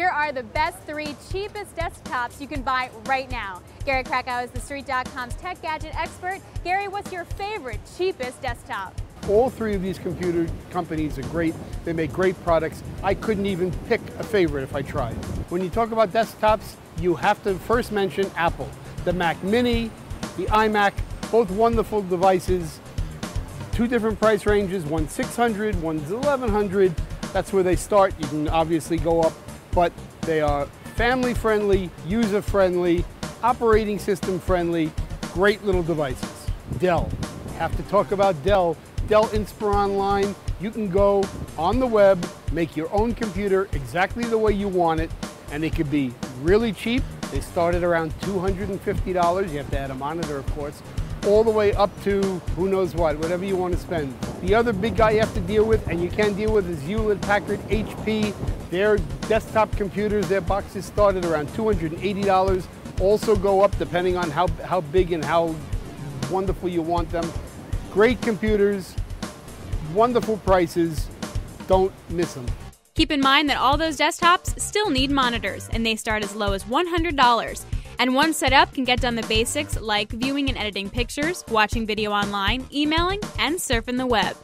Here are the best three cheapest desktops you can buy right now. Gary Krakow is TheStreet.com's tech gadget expert. Gary, what's your favorite cheapest desktop? All three of these computer companies are great. They make great products. I couldn't even pick a favorite if I tried. When you talk about desktops, you have to first mention Apple. The Mac Mini, the iMac, both wonderful devices. Two different price ranges, one 600, one's 1100. That's where they start. You can obviously go up, but they are family friendly, user friendly, operating system friendly, great little devices. Dell. Have to talk about Dell. Dell Inspiron line. You can go on the web, make your own computer exactly the way you want it, and it could be really cheap. They start at around $250. You have to add a monitor, of course, all the way up to who knows what, whatever you want to spend. The other big guy you have to deal with, and you can deal with, is Hewlett Packard HP. Their desktop computers, their boxes start at around $280. Also go up depending on how, how big and how wonderful you want them. Great computers, wonderful prices. Don't miss them. Keep in mind that all those desktops still need monitors, and they start as low as $100. And one setup can get done the basics like viewing and editing pictures, watching video online, emailing, and surfing the web.